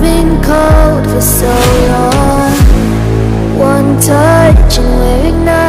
Been cold for so long. One touch and we're ignited.